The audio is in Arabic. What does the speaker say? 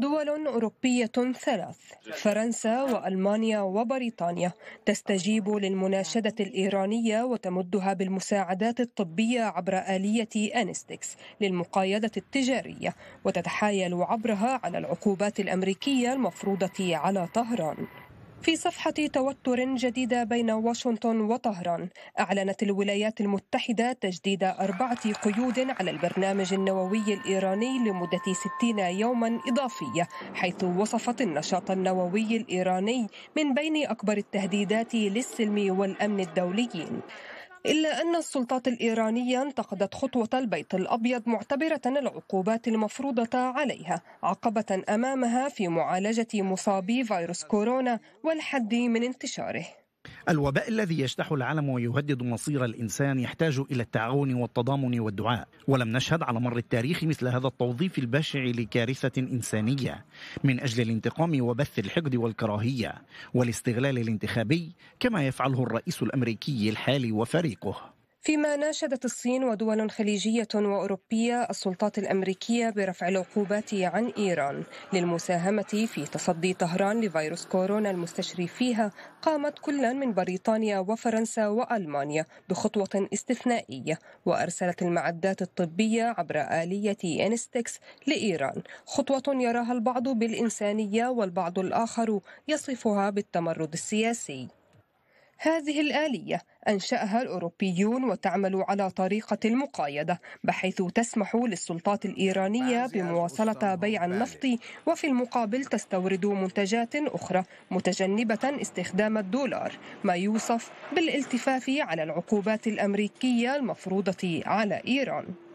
دول أوروبية ثلاث فرنسا وألمانيا وبريطانيا. تستجيب للمناشدة الإيرانية وتمدها بالمساعدات الطبية عبر آلية أنستكس للمقايضة التجارية وتتحايل عبرها على العقوبات الأمريكية المفروضة على طهران. في صفحة توتر جديدة بين واشنطن وطهران. أعلنت الولايات المتحدة تجديد أربعة قيود على البرنامج النووي الإيراني لمدة 60 يوما إضافية حيث وصفت النشاط النووي الإيراني من بين أكبر التهديدات للسلم والأمن الدوليين. إلا أن السلطات الإيرانية انتقدت خطوة البيت الأبيض معتبرة العقوبات المفروضة عليها عقبة أمامها في معالجة مصابي فيروس كورونا والحد من انتشاره. الوباء الذي يجتاح العالم ويهدد مصير الإنسان يحتاج إلى التعاون والتضامن والدعاء، ولم نشهد على مر التاريخ مثل هذا التوظيف البشع لكارثة إنسانية من أجل الانتقام وبث الحقد والكراهية والاستغلال الانتخابي كما يفعله الرئيس الأمريكي الحالي وفريقه. فيما ناشدت الصين ودول خليجية وأوروبية السلطات الأمريكية برفع العقوبات عن إيران للمساهمة في تصدي طهران لفيروس كورونا المستشري فيها قامت كل من بريطانيا وفرنسا وألمانيا بخطوة استثنائية وأرسلت المعدات الطبية عبر آلية إنستكس لإيران. خطوة يراها البعض بالإنسانية والبعض الآخر يصفها بالتمرد السياسي. هذه الآلية أنشأها الأوروبيون وتعمل على طريقة المقايضة بحيث تسمح للسلطات الإيرانية بمواصلة بيع النفط وفي المقابل تستورد منتجات أخرى متجنبة استخدام الدولار ما يوصف بالالتفاف على العقوبات الأمريكية المفروضة على إيران.